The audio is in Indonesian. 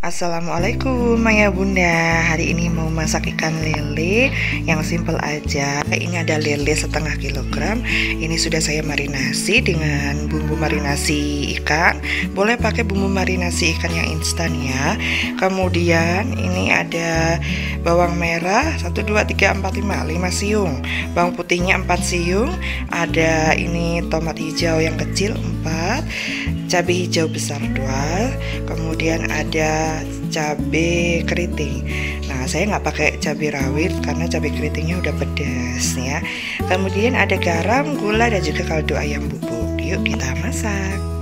Assalamualaikum Maya Bunda. Hari ini mau masak ikan lele Yang simple aja. Ini ada lele setengah kilogram. Ini sudah saya marinasi dengan bumbu marinasi ikan. Boleh pakai bumbu marinasi ikan yang instan ya. Kemudian ini ada bawang merah 1, 2, 3, 4, 5 5 siung. Bawang putihnya 4 siung. Ada ini tomat hijau yang kecil 4 Cabai hijau besar 2 Kemudian ada cabai keriting. Nah, saya nggak pakai cabai rawit karena cabai keritingnya udah pedas ya. Kemudian ada garam, gula dan juga kaldu ayam bubuk. Yuk kita masak.